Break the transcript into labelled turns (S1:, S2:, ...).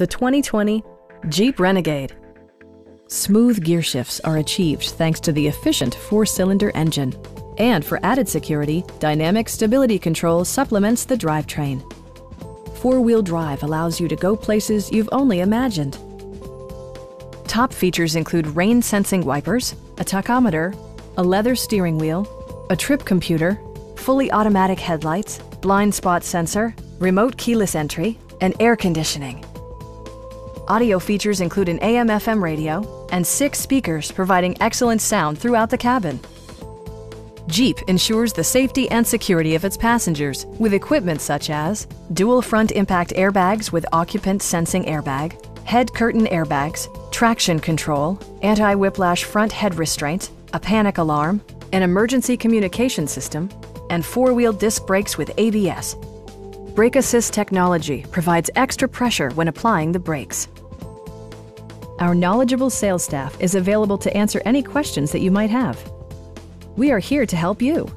S1: the 2020 Jeep Renegade. Smooth gear shifts are achieved thanks to the efficient four-cylinder engine. And for added security, Dynamic Stability Control supplements the drivetrain. Four-wheel drive allows you to go places you've only imagined. Top features include rain-sensing wipers, a tachometer, a leather steering wheel, a trip computer, fully automatic headlights, blind spot sensor, remote keyless entry, and air conditioning. Audio features include an AM-FM radio and six speakers providing excellent sound throughout the cabin. Jeep ensures the safety and security of its passengers with equipment such as dual front impact airbags with occupant sensing airbag, head curtain airbags, traction control, anti-whiplash front head restraints, a panic alarm, an emergency communication system, and four-wheel disc brakes with ABS. Brake Assist technology provides extra pressure when applying the brakes. Our knowledgeable sales staff is available to answer any questions that you might have. We are here to help you.